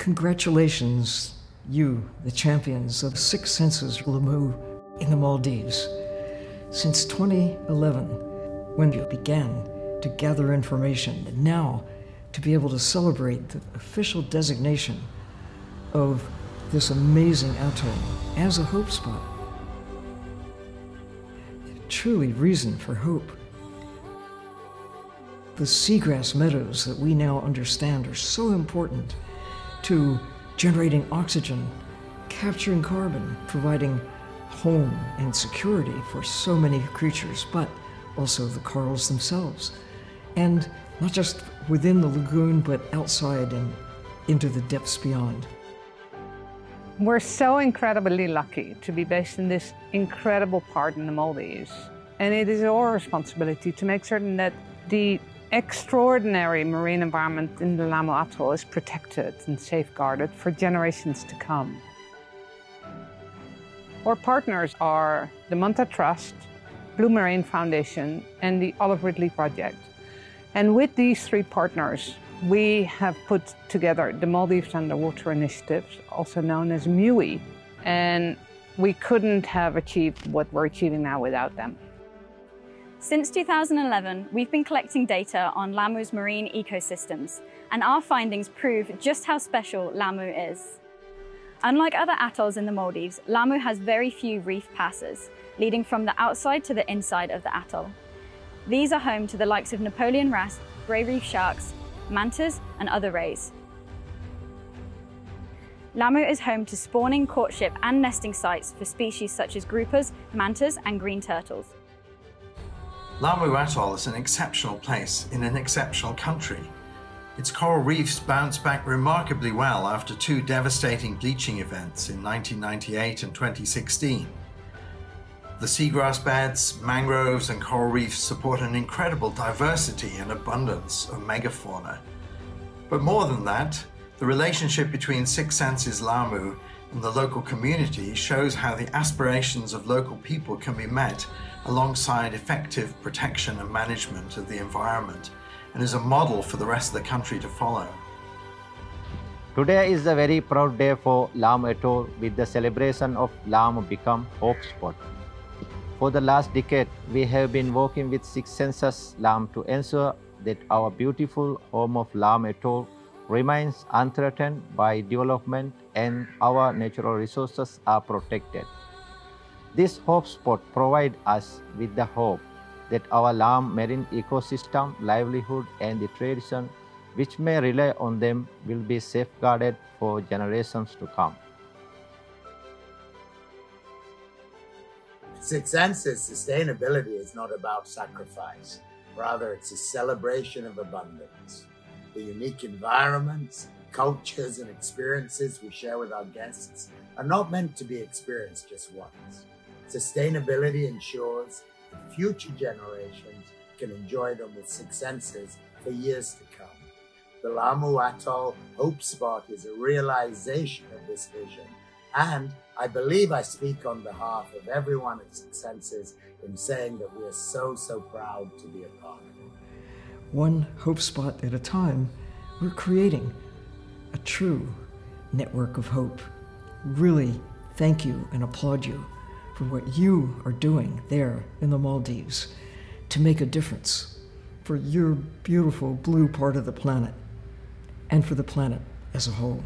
Congratulations, you, the champions of Six Senses Laamu in the Maldives. Since 2011, when you began to gather information, and now to be able to celebrate the official designation of this amazing atoll as a hope spot. Truly, reason for hope. The seagrass meadows that we now understand are so important to generating oxygen, capturing carbon, providing home and security for so many creatures, but also the corals themselves. And not just within the lagoon, but outside and into the depths beyond. We're so incredibly lucky to be based in this incredible part in the Maldives. And it is our responsibility to make certain that the extraordinary marine environment in the Laamu Atoll is protected and safeguarded for generations to come. Our partners are the Manta Trust, Blue Marine Foundation, and the Olive Ridley Project. And with these three partners, we have put together the Maldives Underwater Initiative, also known as MUI, and we couldn't have achieved what we're achieving now without them. Since 2011, we've been collecting data on Laamu's marine ecosystems, and our findings prove just how special Laamu is. Unlike other atolls in the Maldives, Laamu has very few reef passes, leading from the outside to the inside of the atoll. These are home to the likes of Napoleon wrasse, grey reef sharks, mantas and other rays. Laamu is home to spawning, courtship and nesting sites for species such as groupers, mantas and green turtles. Laamu Atoll is an exceptional place in an exceptional country. Its coral reefs bounced back remarkably well after two devastating bleaching events in 1998 and 2016. The seagrass beds, mangroves and coral reefs support an incredible diversity and abundance of megafauna. But more than that, the relationship between Six Senses Laamu and the local community shows how the aspirations of local people can be met alongside effective protection and management of the environment and is a model for the rest of the country to follow. Today is a very proud day for Laamu Atoll with the celebration of Lam Become Hope Spot. For the last decade, we have been working with Six Senses Lam to ensure that our beautiful home of Laamu Atoll remains unthreatened by development and our natural resources are protected. This hope spot provides us with the hope that our Laamu marine ecosystem, livelihood and the tradition which may rely on them will be safeguarded for generations to come. Six Senses sustainability is not about sacrifice. Rather, it's a celebration of abundance. The unique environments, cultures, and experiences we share with our guests are not meant to be experienced just once. Sustainability ensures that future generations can enjoy them with Six Senses for years to come. The Laamu Atoll Hope Spot is a realization of this vision and I believe I speak on behalf of everyone at Six Senses in saying that we are so, so proud to be a part of it. One hope spot at a time, we're creating a true network of hope. Really thank you and applaud you for what you are doing there in the Maldives to make a difference for your beautiful blue part of the planet and for the planet as a whole.